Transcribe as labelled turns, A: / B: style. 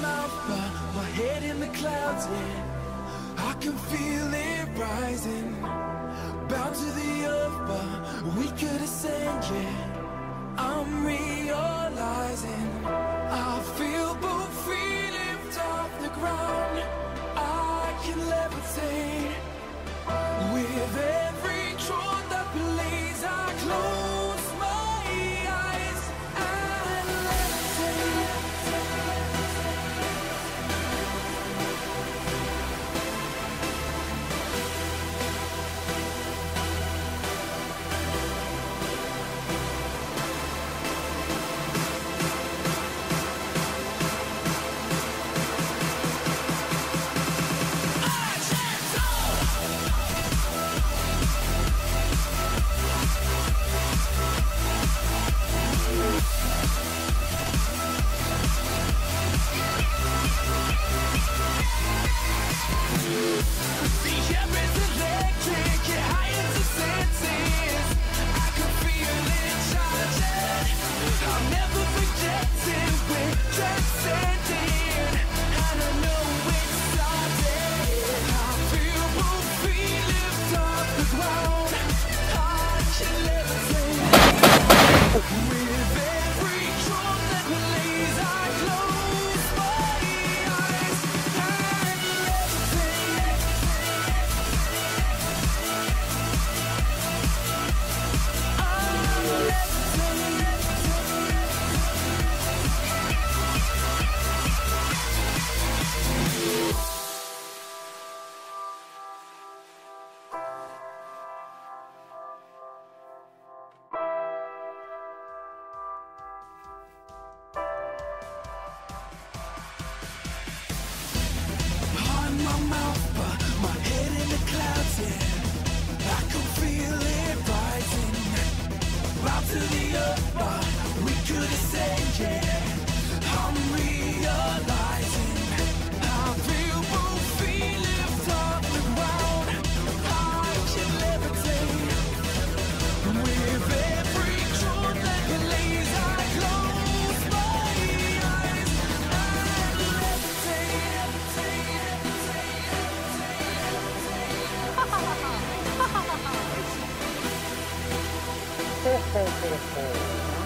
A: mouth, but my head in the clouds, yeah. I can feel it rising. say to the earth, but we could have said, yeah. ほ
B: うほうう。